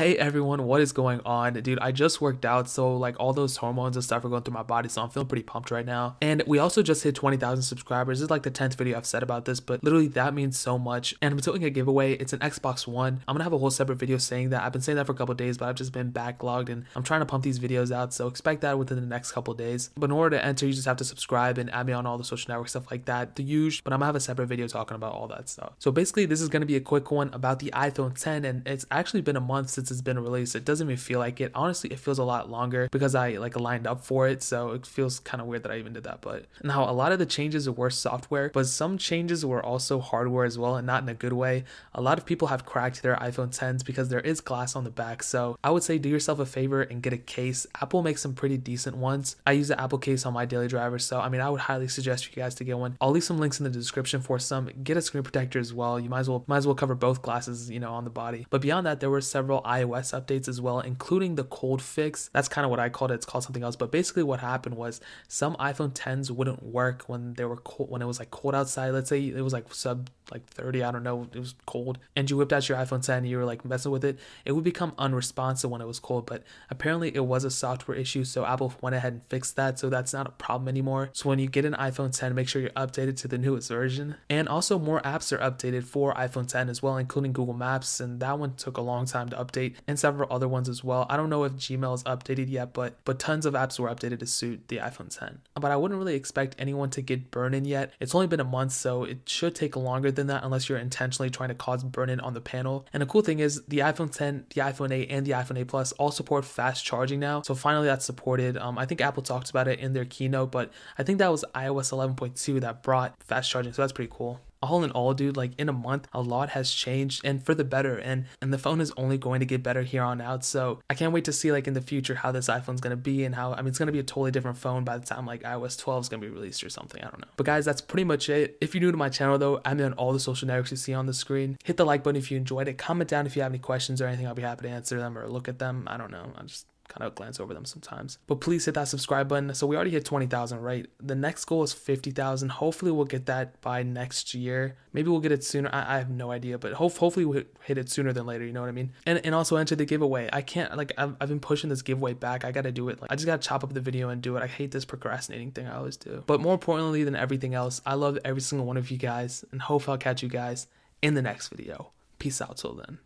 Hey everyone, what is going on? Dude, I just worked out, so like all those hormones and stuff are going through my body, so I'm feeling pretty pumped right now. And we also just hit 20,000 subscribers. This is like the 10th video I've said about this, but literally that means so much. And I'm doing a giveaway. It's an Xbox One. I'm gonna have a whole separate video saying that. I've been saying that for a couple days, but I've just been backlogged and I'm trying to pump these videos out, so expect that within the next couple days. But in order to enter, you just have to subscribe and add me on all the social network stuff like that, the usual. But I'm gonna have a separate video talking about all that stuff. So basically, this is gonna be a quick one about the iPhone 10, and it's actually been a month since it's been released it doesn't even feel like it. Honestly, it feels a lot longer because I like lined up for it. So it feels kind of weird that I even did that. But now a lot of the changes were software, but some changes were also hardware as well, and not in a good way. A lot of people have cracked their iPhone 10s because there is glass on the back. So I would say do yourself a favor and get a case. Apple makes some pretty decent ones. I use the Apple case on my daily driver. So I mean, I would highly suggest you guys to get one. I'll leave some links in the description for some. Get a screen protector as well. You might as well might as well cover both glasses, you know, on the body. But beyond that, there were several iOS updates as well, including the cold fix. That's kind of what I called it. It's called something else. But basically, what happened was some iPhone 10s wouldn't work when they were cold, when it was like cold outside. Let's say it was like sub like 30, I don't know, it was cold, and you whipped out your iPhone 10 and you were like messing with it, it would become unresponsive when it was cold. But apparently, it was a software issue, so Apple went ahead and fixed that. So that's not a problem anymore. So when you get an iPhone 10, make sure you're updated to the newest version. And also, more apps are updated for iPhone 10 as well, including Google Maps, and that one took a long time to update, and several other ones as well. I don't know if Gmail is updated yet, but but tons of apps were updated to suit the iPhone 10. But I wouldn't really expect anyone to get burn-in yet. It's only been a month, so it should take longer than that unless you're intentionally trying to cause burn-in on the panel. And the cool thing is the iPhone 10, the iPhone 8, and the iPhone 8 Plus all support fast charging now. So finally that's supported. Um, I think Apple talked about it in their keynote, but I think that was iOS 11.2 that brought fast charging. So that's pretty cool all in all dude like in a month a lot has changed and for the better and and the phone is only going to get better here on out so i can't wait to see like in the future how this iphone's going to be and how i mean it's to be a totally different phone by the time like ios 12 is to be released or something i don't know. But guys that's pretty much it. If you're new to my channel though i'm on all the social networks you see on the screen. Hit the like button if you enjoyed it. Comment down if you have any questions or anything. I'll be happy to answer them or look at them. I don't know. I just kind of glance over them sometimes. But please hit that subscribe button. So we already hit 20,000, right? The next goal is 50,000. Hopefully we'll get that by next year. Maybe we'll get it sooner. I, I have no idea, but hope, hopefully we'll hit it sooner than later. You know what I mean? And, and also enter the giveaway. I can't, like, I've, I've been pushing this giveaway back. I got to do it. Like, I just got to chop up the video and do it. I hate this procrastinating thing I always do. But more importantly than everything else, I love every single one of you guys and hope I'll catch you guys in the next video. Peace out till then.